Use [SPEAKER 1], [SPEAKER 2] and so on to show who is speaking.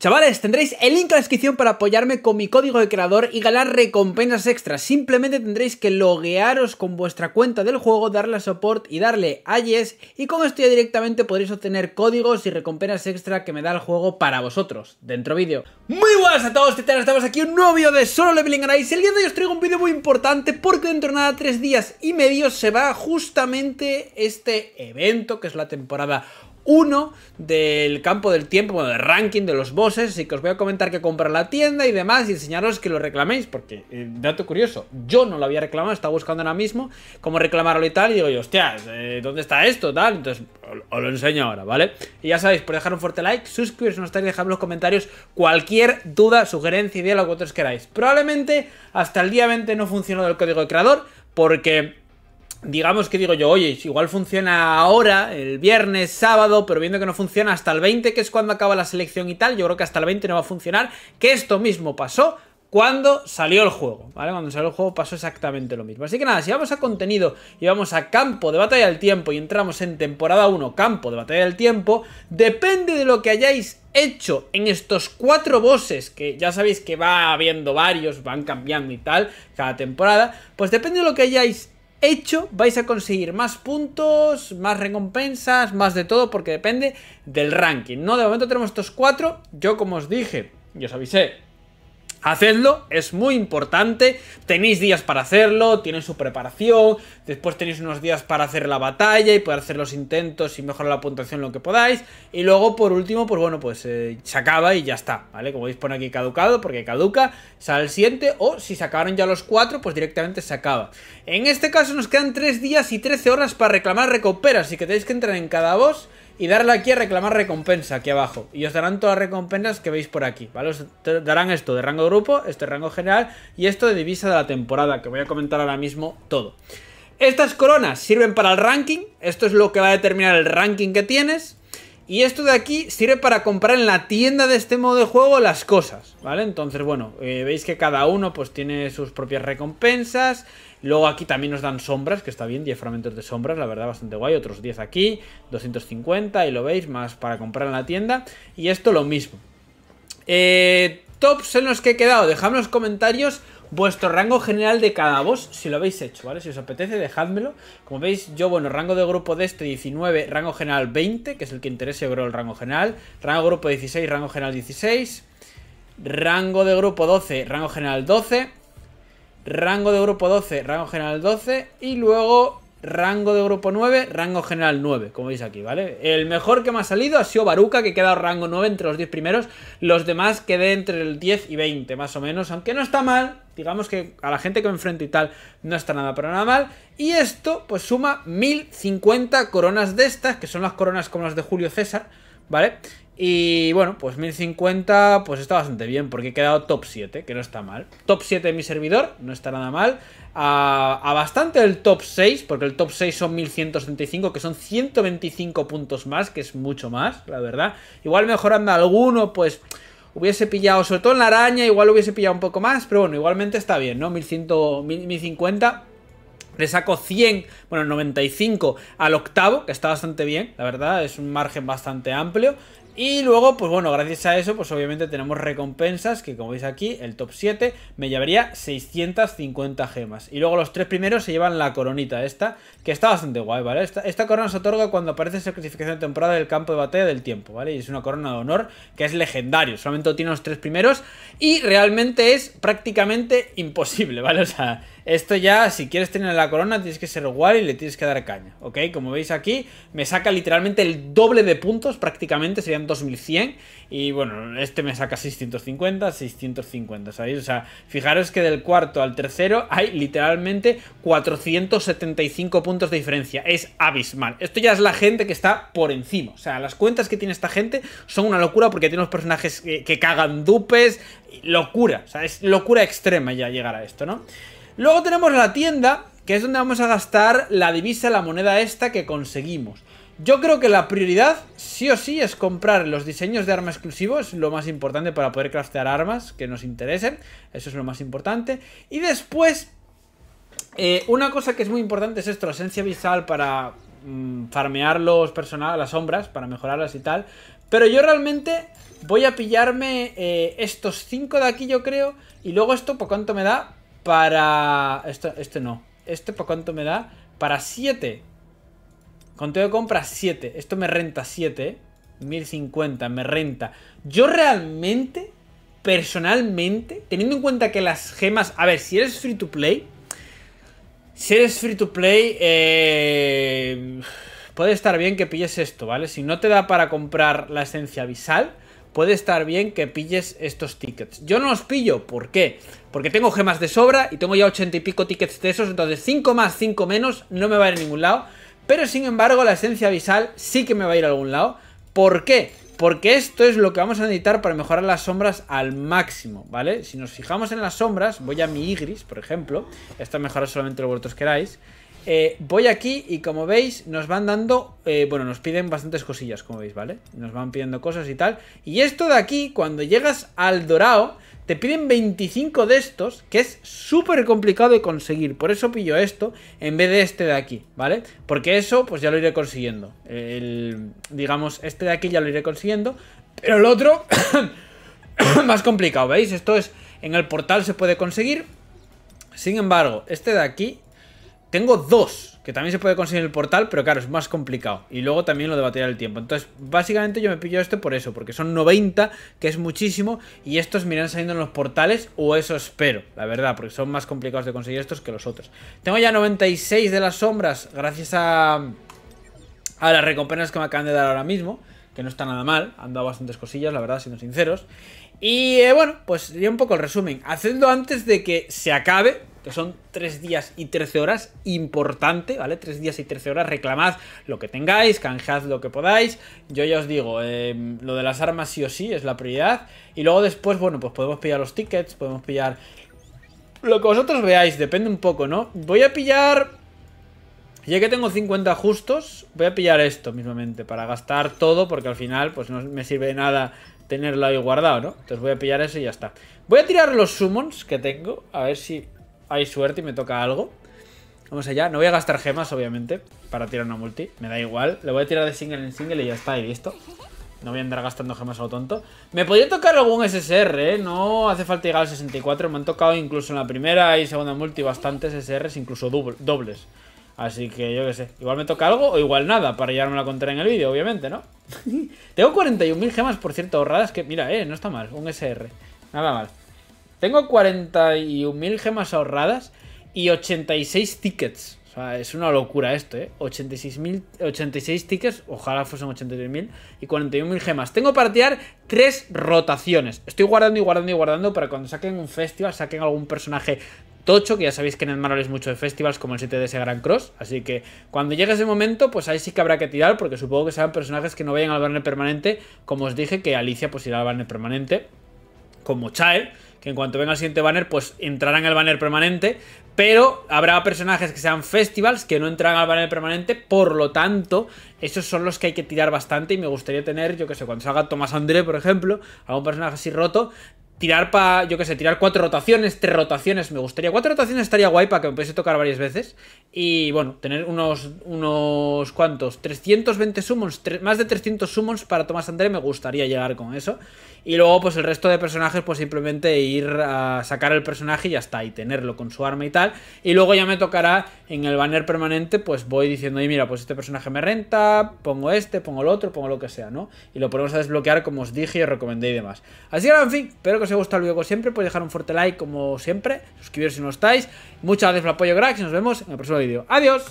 [SPEAKER 1] Chavales, tendréis el link en la descripción para apoyarme con mi código de creador y ganar recompensas extras. Simplemente tendréis que loguearos con vuestra cuenta del juego, darle a support y darle a yes. Y con esto ya directamente podréis obtener códigos y recompensas extra que me da el juego para vosotros. Dentro vídeo. Muy buenas a todos, titanes, estamos aquí un nuevo vídeo de Solo Leveling Arise. El día de hoy os traigo un vídeo muy importante porque dentro de nada, tres días y medio se va justamente este evento que es la temporada uno del campo del tiempo, bueno, del ranking de los bosses, así que os voy a comentar que comprar la tienda y demás y enseñaros que lo reclaméis, porque, eh, dato curioso, yo no lo había reclamado, estaba buscando ahora mismo cómo reclamarlo y tal, y digo yo, hostias, eh, ¿dónde está esto? Tal, entonces os lo enseño ahora, ¿vale? Y ya sabéis, por dejar un fuerte like, suscribiros, no estáis, dejad en los comentarios cualquier duda, sugerencia, idea, lo que vosotros queráis. Probablemente hasta el día 20 no funcionó el código de creador, porque digamos que digo yo, oye, igual funciona ahora, el viernes, sábado, pero viendo que no funciona hasta el 20, que es cuando acaba la selección y tal, yo creo que hasta el 20 no va a funcionar, que esto mismo pasó cuando salió el juego, ¿vale? Cuando salió el juego pasó exactamente lo mismo. Así que nada, si vamos a contenido y vamos a campo de batalla del tiempo y entramos en temporada 1, campo de batalla del tiempo, depende de lo que hayáis hecho en estos cuatro bosses, que ya sabéis que va habiendo varios, van cambiando y tal, cada temporada, pues depende de lo que hayáis hecho vais a conseguir más puntos, más recompensas, más de todo, porque depende del ranking, ¿no? De momento tenemos estos cuatro, yo como os dije, y os avisé, Hacedlo, es muy importante, tenéis días para hacerlo, tiene su preparación, después tenéis unos días para hacer la batalla y poder hacer los intentos y mejorar la puntuación lo que podáis, y luego por último, pues bueno, pues eh, se acaba y ya está, ¿vale? Como veis pone aquí caducado, porque caduca, sale el siguiente, o si se acabaron ya los cuatro, pues directamente se acaba. En este caso nos quedan 3 días y 13 horas para reclamar recompensa, así que tenéis que entrar en cada boss y darle aquí a reclamar recompensa, aquí abajo. Y os darán todas las recompensas que veis por aquí, ¿vale? Os darán esto de rango grupo, esto de rango general y esto de divisa de la temporada, que voy a comentar ahora mismo todo. Estas coronas sirven para el ranking, esto es lo que va a determinar el ranking que tienes. Y esto de aquí sirve para comprar en la tienda de este modo de juego las cosas, ¿vale? Entonces, bueno, eh, veis que cada uno pues tiene sus propias recompensas. Luego aquí también nos dan sombras, que está bien, 10 fragmentos de sombras, la verdad, bastante guay. Otros 10 aquí, 250, y lo veis, más para comprar en la tienda. Y esto lo mismo. Eh, tops en los que he quedado, dejadme en los comentarios vuestro rango general de cada boss, si lo habéis hecho, ¿vale? Si os apetece, dejádmelo. Como veis, yo, bueno, rango de grupo de este 19, rango general 20, que es el que interesa, yo creo, el rango general. Rango de grupo 16, rango general 16. Rango de grupo 12, rango general 12. Rango de grupo 12, rango general 12. Y luego rango de grupo 9, rango general 9, como veis aquí, ¿vale? El mejor que me ha salido ha sido Baruca, que queda rango 9 entre los 10 primeros. Los demás quedé entre el 10 y 20, más o menos, aunque no está mal. Digamos que a la gente que me enfrento y tal no está nada, pero nada mal. Y esto, pues suma 1050 coronas de estas, que son las coronas como las de Julio César, ¿vale? Y bueno, pues 1050 pues está bastante bien porque he quedado top 7, que no está mal. Top 7 de mi servidor, no está nada mal. A, bastante el top 6, porque el top 6 son 1175, que son 125 puntos más, que es mucho más, la verdad. Igual mejorando alguno, pues hubiese pillado, sobre todo en la araña, igual hubiese pillado un poco más, pero bueno, igualmente está bien, ¿no? 1100, 1050 le saco 100, bueno, 95 al octavo, que está bastante bien, la verdad, es un margen bastante amplio. Y luego, pues bueno, gracias a eso, pues obviamente tenemos recompensas, que como veis aquí, el top 7 me llevaría 650 gemas. Y luego los tres primeros se llevan la coronita esta, que está bastante guay, ¿vale? Esta, corona se otorga cuando aparece esa clasificación de temporada del campo de batalla del tiempo, ¿vale? Y es una corona de honor que es legendario, solamente tiene los tres primeros y realmente es prácticamente imposible, ¿vale? O sea, esto ya, si quieres tener la corona, tienes que ser igual y le tienes que dar caña, ¿ok? Como veis aquí, me saca literalmente el doble de puntos, prácticamente, serían 2100. Y bueno, este me saca 650, 650, ¿sabéis? O sea, fijaros que del cuarto al tercero hay literalmente 475 puntos de diferencia. Es abismal. Esto ya es la gente que está por encima. O sea, las cuentas que tiene esta gente son una locura porque tiene unos personajes que, que cagan dupes. Locura. O sea, es locura extrema ya llegar a esto, ¿no? Luego tenemos la tienda, que es donde vamos a gastar la divisa, la moneda esta que conseguimos. Yo creo que la prioridad, sí o sí, es comprar los diseños de arma exclusivos, lo más importante para poder craftear armas que nos interesen, eso es lo más importante. Y después, eh, una cosa que es muy importante es esto, la esencia visual para mm, farmear los personajes, las sombras, para mejorarlas y tal. Pero yo realmente voy a pillarme eh, estos 5 de aquí, yo creo. Y luego esto, ¿por cuánto me da? Para... Este no. Este, ¿por cuánto me da? Para 7. Conteo de compra 7. Esto me renta 7, 1050, me renta. Yo realmente, personalmente, teniendo en cuenta que las gemas... A ver, si eres free to play... Si eres free to play, eh, puede estar bien que pilles esto, ¿vale? Si no te da para comprar la esencia visal, puede estar bien que pilles estos tickets. Yo no los pillo, ¿por qué? Porque tengo gemas de sobra y tengo ya 80 y pico tickets de esos, entonces 5 más, 5 menos, no me va a ir a ningún lado. Pero sin embargo, la esencia visal sí que me va a ir a algún lado. ¿Por qué? Porque esto es lo que vamos a necesitar para mejorar las sombras al máximo, ¿vale? Si nos fijamos en las sombras, voy a mi Igris, por ejemplo. Esta mejora solamente lo que vosotros queráis. Eh, voy aquí y como veis nos van dando, eh, bueno, nos piden bastantes cosillas, como veis, ¿vale? Nos van pidiendo cosas y tal. Y esto de aquí, cuando llegas al dorado, te piden 25 de estos, que es súper complicado de conseguir. Por eso pillo esto en vez de este de aquí, ¿vale? Porque eso, pues ya lo iré consiguiendo. El, digamos, este de aquí ya lo iré consiguiendo. Pero el otro, más complicado, ¿veis? Esto es, en el portal se puede conseguir. Sin embargo, este de aquí tengo dos, que también se puede conseguir en el portal, pero claro, es más complicado. Y luego también lo de batería del tiempo. Entonces, básicamente yo me pillo este por eso, porque son 90, que es muchísimo, y estos me saliendo en los portales, o eso espero, la verdad, porque son más complicados de conseguir estos que los otros. Tengo ya 96 de las sombras, gracias a, a las recompensas que me acaban de dar ahora mismo, que no está nada mal, han dado bastantes cosillas, la verdad, siendo sinceros. Y eh, bueno, pues sería un poco el resumen. Hacedlo antes de que se acabe, que son 3 días y 13 horas, importante, ¿vale? 3 días y 13 horas, reclamad lo que tengáis, canjead lo que podáis. Yo ya os digo, eh, lo de las armas sí o sí es la prioridad. Y luego después, bueno, pues podemos pillar los tickets, podemos pillar lo que vosotros veáis, depende un poco, ¿no? Voy a pillar... Ya que tengo 50 justos, voy a pillar esto mismamente para gastar todo porque al final pues no me sirve de nada tenerlo ahí guardado, ¿no? Entonces voy a pillar eso y ya está. Voy a tirar los summons que tengo, a ver si hay suerte y me toca algo. Vamos allá, no voy a gastar gemas, obviamente, para tirar una multi. Me da igual, le voy a tirar de single en single y ya está, y listo. No voy a andar gastando gemas a lo tonto. Me podría tocar algún SSR, ¿eh? No hace falta llegar al 64. Me han tocado incluso en la primera y segunda multi bastantes SSRs, incluso dobles. Así que yo qué sé. Igual me toca algo o igual nada para llevarme la contra en el vídeo, obviamente, ¿no? Tengo 41.000 gemas, por cierto, ahorradas. Que mira, eh, no está mal. Un SR. Nada mal. Tengo 41.000 gemas ahorradas y 86 tickets. O sea, es una locura esto, ¿eh? 86, 86 tickets, ojalá fuesen 83.000 y 41.000 gemas. Tengo para tirar 3 rotaciones. Estoy guardando y guardando y guardando para cuando saquen un festival, saquen algún personaje tocho, que ya sabéis que en el manual es mucho de festivals como el 7DS Grand Cross. Así que cuando llegue ese momento, pues ahí sí que habrá que tirar, porque supongo que serán personajes que no vayan al banner permanente. Como os dije, que Alicia pues irá al banner permanente, como Chael que en cuanto venga el siguiente banner, pues entrarán en el banner permanente. Pero habrá personajes que sean festivals que no entrarán al banner permanente. Por lo tanto, esos son los que hay que tirar bastante. Y me gustaría tener, yo que sé, cuando salga Tomás André, por ejemplo, algún personaje así roto, tirar para, yo que sé, tirar cuatro rotaciones, tres rotaciones, me gustaría. Cuatro rotaciones estaría guay para que me pudiese tocar varias veces. Y bueno, tener unos, unos cuantos, 320 summons, más de 300 summons para Tomás André, me gustaría llegar con eso. Y luego, pues el resto de personajes, pues simplemente ir a sacar el personaje y ya está, y tenerlo con su arma y tal. Y luego ya me tocará en el banner permanente, pues voy diciendo, y mira, pues este personaje me renta, pongo este, pongo el otro, pongo lo que sea, ¿no? Y lo ponemos a desbloquear como os dije y os recomendé y demás. Así que, en fin, espero que os haya gustado el vídeo como siempre, podéis dejar un fuerte like como siempre, suscribiros si no estáis. Muchas gracias por el apoyo, cracks, y nos vemos en el próximo vídeo. ¡Adiós!